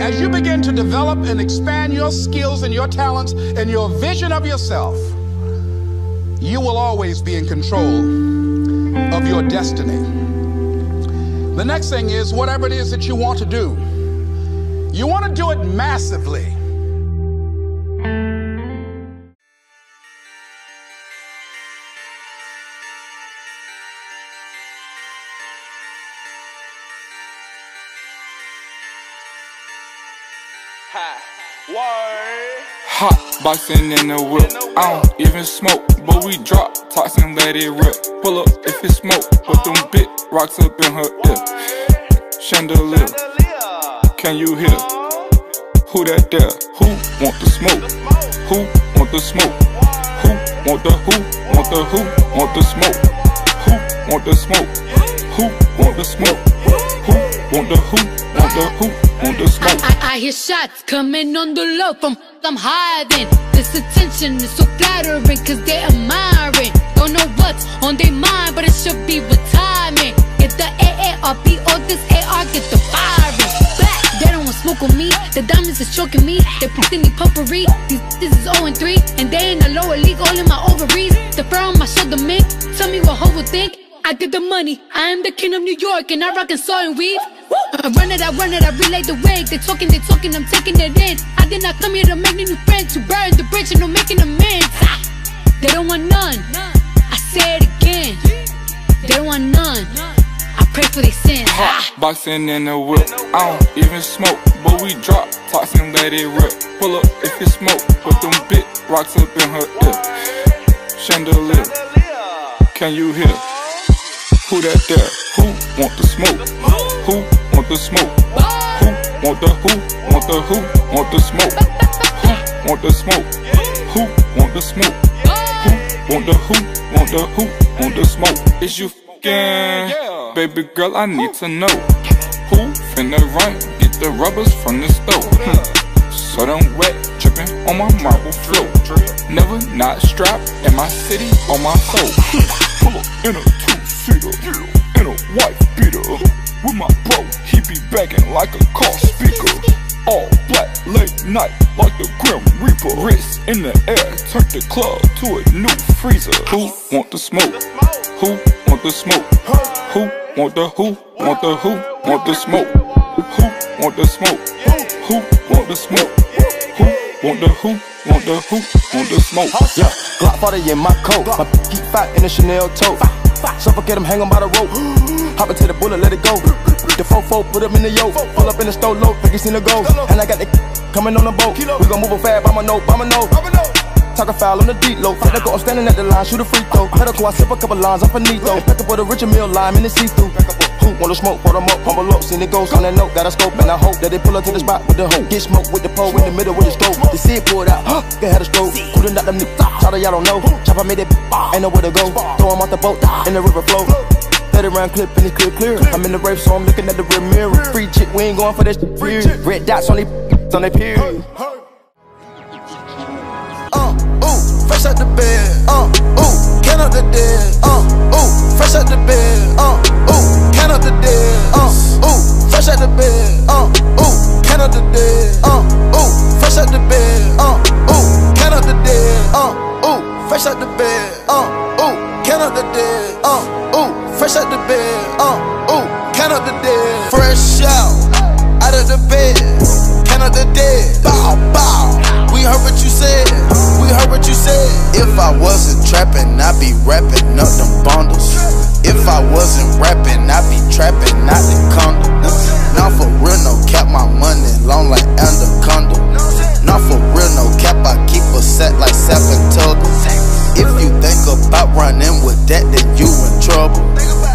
As you begin to develop and expand your skills and your talents and your vision of yourself, you will always be in control of your destiny. The next thing is whatever it is that you want to do, you want to do it massively. Hot boxing in the whip. I don't even smoke, but we drop tops let it rip. Pull up if it's smoke, put them big rocks up in her ear. Chandelier, can you hear? Who that there? Who want the smoke? Who want the smoke? Who want the who? Want the who? Want the smoke? Who want the smoke? Who want the smoke? Who want the who? Want the who? Want the smoke? I, I, I hear shots coming on the low from I'm hiding. This attention is so flattering cause they admiring. Don't know what's on their mind, but it should be retirement. Get the AARP or this AR, get the firing. Back, they don't want smoke with me. The diamonds is choking me. They putting me puffery. These this is 0 and 3. And they in the lower league, all in my ovaries. The fur on my shoulder, man. Tell me what hoe would think. I get the money. I am the king of New York, and I rock and saw and weave. I run it, I run it, I relay the wave. They talking, they talking, I'm taking it in. I did not come here to make new friends, to burn the bridge and no making amends. They don't want none. I say it again. They don't want none. I pray for their sins. Ah. Boxing in the whip. I don't even smoke, but we drop tops and let it rip. Pull up if it smoke, put them big rocks up in her ear. Chandelier, can you hear? Who that there? Who want the smoke? Who want the smoke? Who want the who? Want the who? Want the smoke? Who want the smoke? Who want the smoke? Who want the who? Want the who? Want the smoke? Is you fing? Baby girl, I need to know. Who finna run? Get the rubbers from the stove. Hmm. So them wet, dripping on my marble floor. Never not strapped in my city, on my soul. Pull up in a two-seater, in a white beater. With my bro, he be begging like a car speaker. All black, late night, like the Grim Reaper. Wrist in the air, turn the club to a new freezer. Who want the smoke? Who want the smoke? Who want the who? Want the who? Want the smoke? Who want the smoke? Who want the smoke? Who want the who? Want the who? Want the smoke? Yeah, Glock 40 in my coat. My keep fat in a Chanel tote. Suffocate him, hang him by the rope. Hop into the bullet, let it go. The fofo, put him in the yoke. Pull up in the store low, think he seen the go. And I got the coming on the boat. We gon' move by my note, by my note. Talk a foul on the deep low. Technical, I'm standing at the line, shoot a free throw. Medical, I sip a couple lines, I'm finito. Impeccable, the Richard Mille lime in the see-through. Who wanna smoke, pour them up, humble up, seen it goes on that note, got a scope, and I hope that they pull up to the spot with the hoe. Get smoke with the pole in the middle with the stroke. They see it pour it out, huh? They had a stroke. Couldn't knock them niggas, shout out, y'all don't know. Chopper made it, ain't nowhere to go. Throw 'em off the boat, in the river flow. Let it round clip and it's clear, clear. I'm in the Wraith, so I'm looking at the rear mirror. Free chick, we ain't going for that shit. Red dots on they, on they period. Uh, ooh, fresh out the bed. Uh, ooh, can up the dead. Uh, ooh, fresh out the bed. Uh, ooh, can up the dead. Uh, ooh, fresh out the bed. Uh, ooh, can up the dead. Uh, ooh, fresh out the bed. Uh, ooh, can up the dead. Fresh out, out of the bed. Can up the dead. Bow, bow. We heard what you said. We heard what you said. If I wasn't trapping, I'd be rapping up them bundles. If I wasn't rapping, I'd be trapping out the condo. About running with that, then you in trouble.